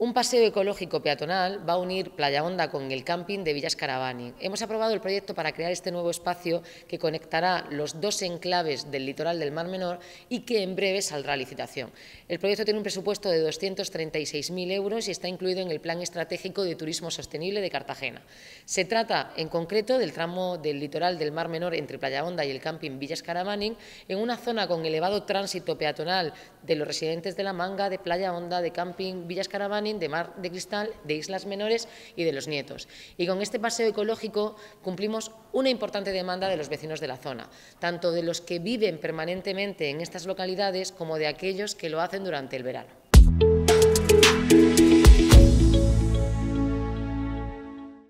Un paseo ecológico peatonal va a unir Playa Honda con el camping de Villas Caravani. Hemos aprobado el proyecto para crear este nuevo espacio que conectará los dos enclaves del litoral del Mar Menor y que en breve saldrá a licitación. El proyecto tiene un presupuesto de 236.000 euros y está incluido en el Plan Estratégico de Turismo Sostenible de Cartagena. Se trata, en concreto, del tramo del litoral del Mar Menor entre Playa Honda y el camping Villas Caravani, en una zona con elevado tránsito peatonal de los residentes de La Manga, de Playa Honda, de camping Villas Caravani de Mar de Cristal, de Islas Menores y de los Nietos. Y con este paseo ecológico cumplimos una importante demanda de los vecinos de la zona, tanto de los que viven permanentemente en estas localidades como de aquellos que lo hacen durante el verano.